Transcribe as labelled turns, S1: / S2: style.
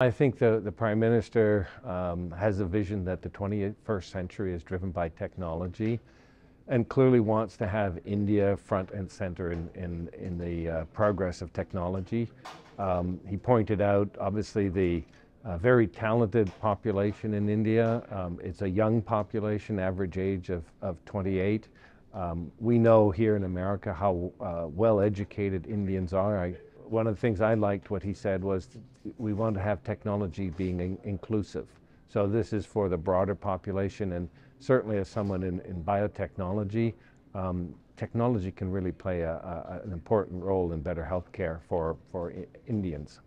S1: I think the, the Prime Minister um, has a vision that the 21st century is driven by technology and clearly wants to have India front and center in, in, in the uh, progress of technology. Um, he pointed out, obviously, the uh, very talented population in India. Um, it's a young population, average age of, of 28. Um, we know here in America how uh, well educated Indians are. I, one of the things I liked what he said was we want to have technology being in inclusive. So this is for the broader population and certainly as someone in, in biotechnology, um, technology can really play a, a, an important role in better health care for, for Indians.